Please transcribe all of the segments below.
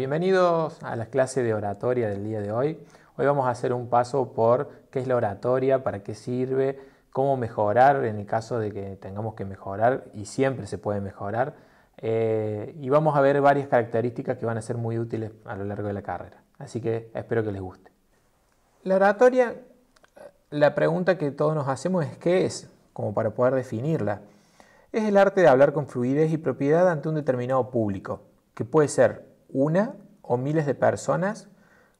Bienvenidos a la clase de oratoria del día de hoy. Hoy vamos a hacer un paso por qué es la oratoria, para qué sirve, cómo mejorar en el caso de que tengamos que mejorar y siempre se puede mejorar. Eh, y vamos a ver varias características que van a ser muy útiles a lo largo de la carrera. Así que espero que les guste. La oratoria, la pregunta que todos nos hacemos es qué es, como para poder definirla. Es el arte de hablar con fluidez y propiedad ante un determinado público, que puede ser una o miles de personas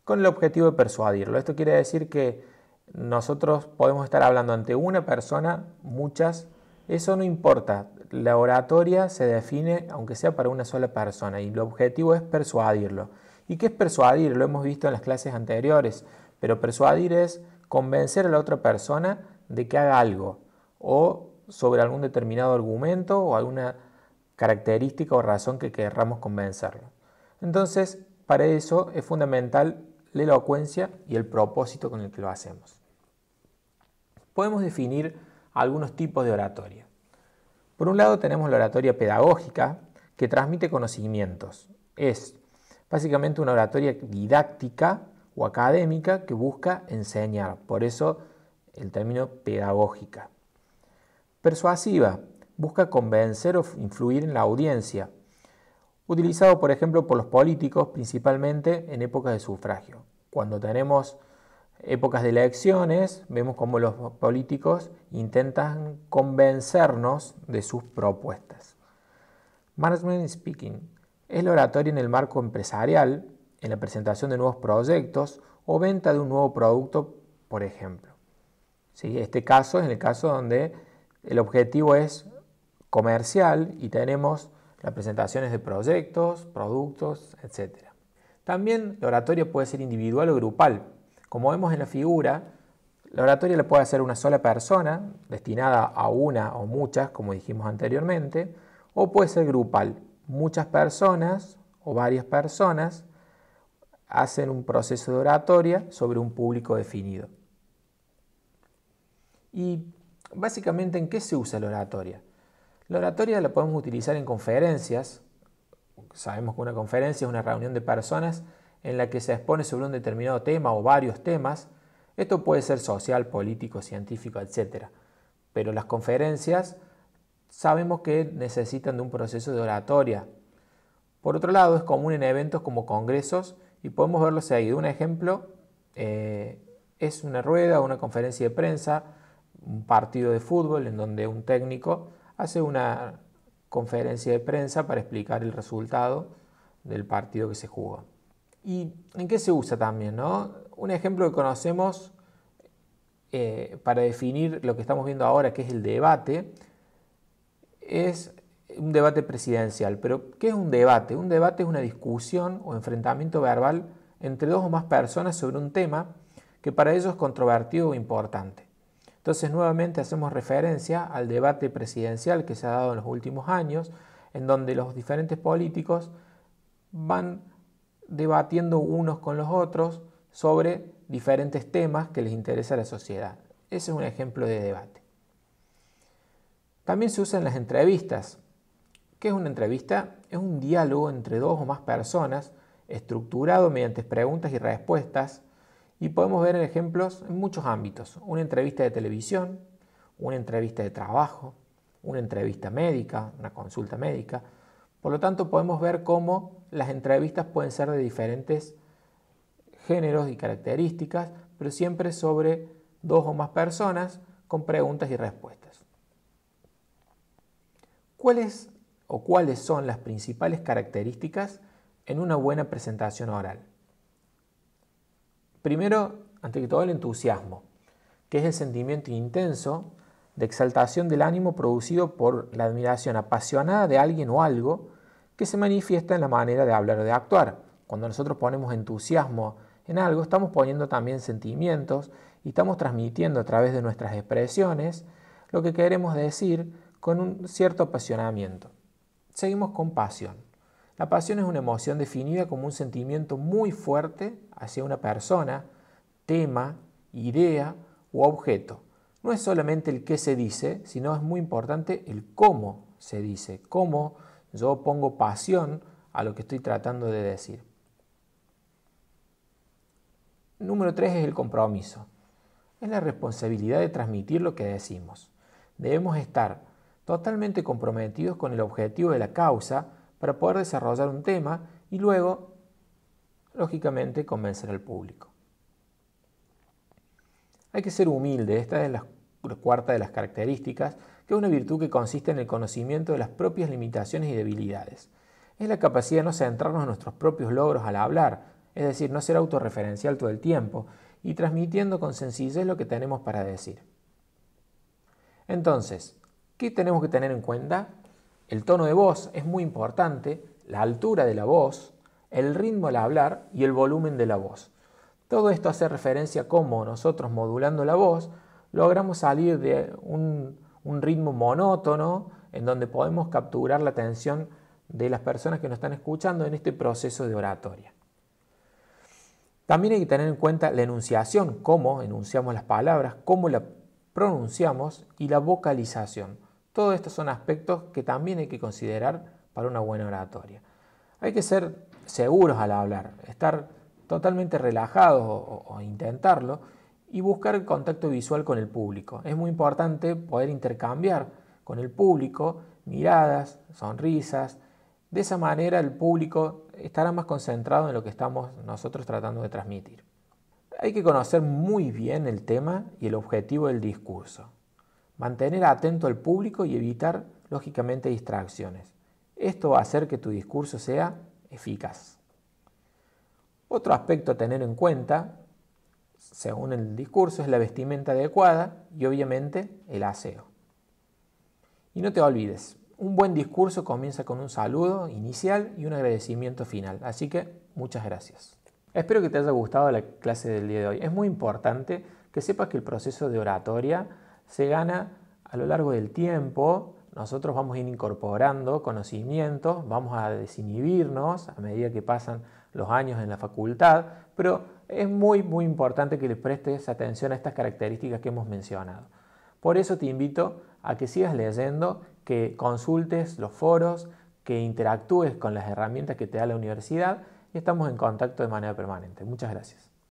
con el objetivo de persuadirlo. Esto quiere decir que nosotros podemos estar hablando ante una persona, muchas, eso no importa. La oratoria se define aunque sea para una sola persona y el objetivo es persuadirlo. ¿Y qué es persuadir? Lo hemos visto en las clases anteriores, pero persuadir es convencer a la otra persona de que haga algo o sobre algún determinado argumento o alguna característica o razón que querramos convencerlo. Entonces, para eso es fundamental la elocuencia y el propósito con el que lo hacemos. Podemos definir algunos tipos de oratoria. Por un lado tenemos la oratoria pedagógica, que transmite conocimientos. Es básicamente una oratoria didáctica o académica que busca enseñar, por eso el término pedagógica. Persuasiva, busca convencer o influir en la audiencia, utilizado por ejemplo por los políticos principalmente en épocas de sufragio. Cuando tenemos épocas de elecciones, vemos cómo los políticos intentan convencernos de sus propuestas. Management Speaking es la oratoria en el marco empresarial, en la presentación de nuevos proyectos o venta de un nuevo producto, por ejemplo. ¿Sí? Este caso es el caso donde el objetivo es comercial y tenemos las presentaciones de proyectos, productos, etc. También la oratoria puede ser individual o grupal. Como vemos en la figura, la oratoria la puede hacer una sola persona, destinada a una o muchas, como dijimos anteriormente, o puede ser grupal. Muchas personas o varias personas hacen un proceso de oratoria sobre un público definido. Y básicamente, ¿en qué se usa la oratoria? La oratoria la podemos utilizar en conferencias. Sabemos que una conferencia es una reunión de personas en la que se expone sobre un determinado tema o varios temas. Esto puede ser social, político, científico, etc. Pero las conferencias sabemos que necesitan de un proceso de oratoria. Por otro lado, es común en eventos como congresos y podemos verlo seguido. Un ejemplo eh, es una rueda, una conferencia de prensa, un partido de fútbol en donde un técnico hace una conferencia de prensa para explicar el resultado del partido que se jugó. ¿Y en qué se usa también? Un ejemplo que conocemos eh, para definir lo que estamos viendo ahora, que es el debate, es un debate presidencial. Pero, ¿qué es un debate? Un debate es una discusión o enfrentamiento verbal entre dos o más personas sobre un tema que para ellos es controvertido o importante. Entonces nuevamente hacemos referencia al debate presidencial que se ha dado en los últimos años, en donde los diferentes políticos van debatiendo unos con los otros sobre diferentes temas que les interesa a la sociedad. Ese es un ejemplo de debate. También se usa en las entrevistas. ¿Qué es una entrevista? Es un diálogo entre dos o más personas, estructurado mediante preguntas y respuestas, y podemos ver ejemplos en muchos ámbitos. Una entrevista de televisión, una entrevista de trabajo, una entrevista médica, una consulta médica. Por lo tanto, podemos ver cómo las entrevistas pueden ser de diferentes géneros y características, pero siempre sobre dos o más personas con preguntas y respuestas. ¿Cuáles o cuáles son las principales características en una buena presentación oral? Primero, ante todo, el entusiasmo, que es el sentimiento intenso de exaltación del ánimo producido por la admiración apasionada de alguien o algo que se manifiesta en la manera de hablar o de actuar. Cuando nosotros ponemos entusiasmo en algo, estamos poniendo también sentimientos y estamos transmitiendo a través de nuestras expresiones lo que queremos decir con un cierto apasionamiento. Seguimos con pasión. La pasión es una emoción definida como un sentimiento muy fuerte hacia una persona, tema, idea u objeto. No es solamente el qué se dice, sino es muy importante el cómo se dice, cómo yo pongo pasión a lo que estoy tratando de decir. Número tres es el compromiso. Es la responsabilidad de transmitir lo que decimos. Debemos estar totalmente comprometidos con el objetivo de la causa para poder desarrollar un tema y luego, lógicamente, convencer al público. Hay que ser humilde, esta es la cuarta de las características, que es una virtud que consiste en el conocimiento de las propias limitaciones y debilidades. Es la capacidad de no centrarnos en nuestros propios logros al hablar, es decir, no ser autorreferencial todo el tiempo y transmitiendo con sencillez lo que tenemos para decir. Entonces, ¿qué tenemos que tener en cuenta? El tono de voz es muy importante, la altura de la voz, el ritmo al hablar y el volumen de la voz. Todo esto hace referencia a cómo nosotros modulando la voz logramos salir de un, ritmo monótono en donde podemos capturar la atención de las personas que nos están escuchando en este proceso de oratoria. También hay que tener en cuenta la enunciación, cómo enunciamos las palabras, cómo la pronunciamos y la vocalización. Todos estos son aspectos que también hay que considerar para una buena oratoria. Hay que ser seguros al hablar, estar totalmente relajados o intentarlo y buscar el contacto visual con el público. Es muy importante poder intercambiar con el público miradas, sonrisas. De esa manera el público estará más concentrado en lo que estamos nosotros tratando de transmitir. Hay que conocer muy bien el tema y el objetivo del discurso. Mantener atento al público y evitar, lógicamente, distracciones. Esto va a hacer que tu discurso sea eficaz. Otro aspecto a tener en cuenta según el discurso, es la vestimenta adecuada y obviamente el aseo. Y no te olvides, un buen discurso comienza con un saludo inicial y un agradecimiento final. Así que muchas gracias. Espero que te haya gustado la clase del día de hoy. Es muy importante que sepas que el proceso de oratoria se gana a lo largo del tiempo. Nosotros vamos a ir incorporando conocimientos, vamos a desinhibirnos a medida que pasan los años en la facultad, pero es muy, muy importante que le prestes atención a estas características que hemos mencionado. Por eso te invito a que sigas leyendo, que consultes los foros, que interactúes con las herramientas que te da la universidad y estamos en contacto de manera permanente. Muchas gracias.